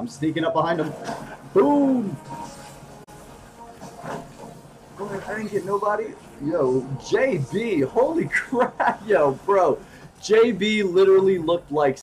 I'm sneaking up behind him. Boom! I didn't get nobody. Yo, JB, holy crap, yo, bro. JB literally looked like